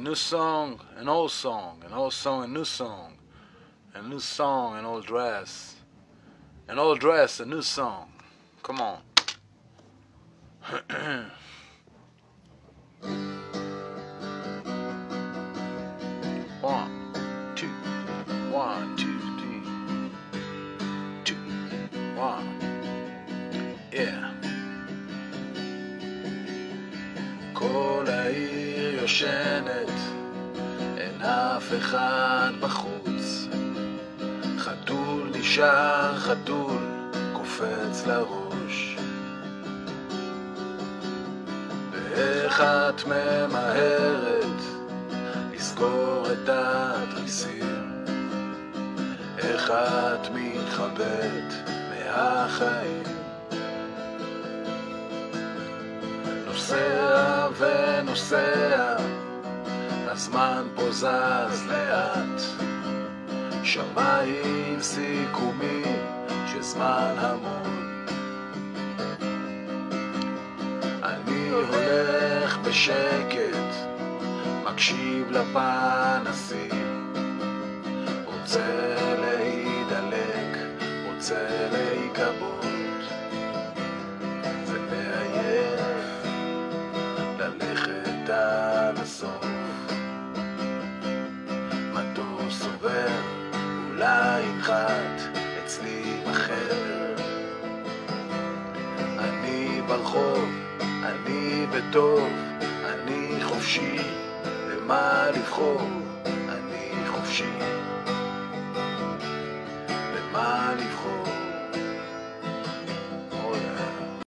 new song, an old song, an old song, a new song, a new song, an old dress, an old dress, a new song. Come on. one, two, one, two, three, two, one, yeah. כל העיר יושנת, אין אף אחד בחוץ. חתול נשאר חתול, קופץ לראש. ואיך את ממהרת לסגור את התריסים? איך את מתחבאת מהחיים? נוסע הזמן פה זז לאט. שמיים סיכומים שזמן המון. אני הולך בשקט, מקשיב לפנסים, רוצה הסוף. מטוס עובר, אולי ינחת אצלי בחדר. אני ברחוב, אני בטוב, אני חופשי, למה לבחור? אני חופשי.